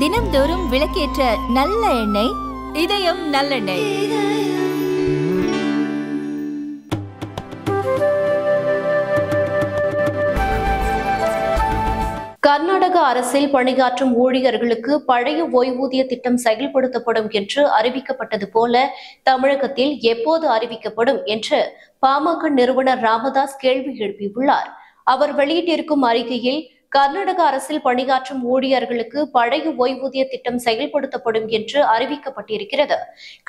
தினம்தோறும் விளக்கேற்ற நல்ல எண்ணெய் இதயம் நல்லெண்ணெய். கர்நாடக அரசில் பணியாற்றும் ஊழியர்களுக்கு பழைய ஓய்வூதிய திட்டம் செயல்படுத்தப்படும் என்று அறிவிக்கப்பட்டது போல தமிழகத்தில் எப்போது அறிவிக்கப்படும் என்று பாமக நிறுவனர் ராமதாஸ் கேள்வி எழுப்பியுள்ளார். அவர் வெளியிட்டிருக்கும் அறிக்கையில் கர்நாடக அரசில் பணியாற்றும் ஊழியர்களுக்கு பழைய ஓய்வூதிய திட்டம் செயல்படுத்தப்படும் என்று அறிவிக்கப்பட்டிருக்கிறது.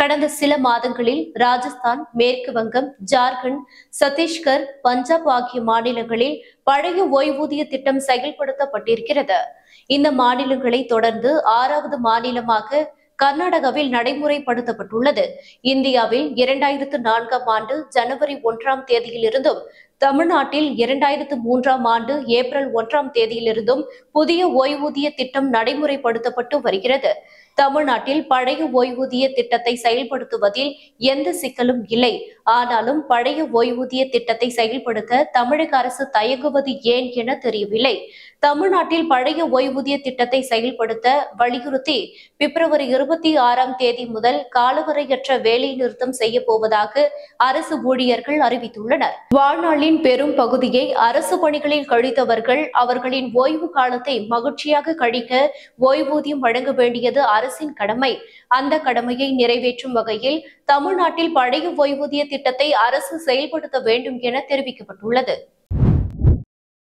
கடந்த சில மாதங்களில் ராஜஸ்தான் மேற்கு வங்கம் ஜார்க்கண்ட் சத்தீஸ்கர் பஞ்சாப் ஆகிய மாநிலங்களில் பழைய ஓய்வூதிய திட்டம் செயல்படுத்தப்பட்டிருக்கிறது. இந்த மாநிலங்களை தொடர்ந்து ஆறாவது மாநிலமாக கர்நாடகாவில் நடைமுறைப்படுத்தப்பட்டுள்ளது. இந்தியாவில் இரண்டாயிரத்து நான்காம் ஆண்டு ஜனவரி ஒன்றாம் தேதியிலிருந்தும் தமிழ்நாட்டில் இரண்டாயிரத்து மூன்றாம் ஆண்டு ஏப்ரல் ஒன்றாம் தேதியிலிருந்தும் புதிய ஓய்வூதிய திட்டம் நடைமுறைப்படுத்தப்பட்டு வருகிறது. தமிழ்நாட்டில் பழைய ஓய்வூதிய திட்டத்தை செயல்படுத்துவதில் எந்த சிக்கலும் இல்லை. ஆனாலும் பழைய ஓய்வூதிய திட்டத்தை செயல்படுத்த தமிழக அரசு தயங்குவது ஏன் என தெரியவில்லை. தமிழ்நாட்டில் பழைய ஓய்வூதிய திட்டத்தை செயல்படுத்த வலியுறுத்தி பிப்ரவரி இருபத்தி ஆறாம் தேதி முதல் காலவரையற்ற வேலை நிறுத்தம் செய்ய போவதாக அரசு ஊழியர்கள் அறிவித்துள்ளனர். வாழ்நாளின் பெரும் பகுதியை அரசு பணிகளில் கழித்தவர்கள் அவர்களின் ஓய்வு காலத்தை மகிழ்ச்சியாக கழிக்க ஓய்வூதியம் வழங்க வேண்டியது அரசின் கடமை. அந்த கடமையை நிறைவேற்றும் வகையில் தமிழ்நாட்டில் பழைய ஓய்வூதிய திட்டத்தை அரசு செயல்படுத்த வேண்டும் என தெரிவிக்கப்பட்டுள்ளது.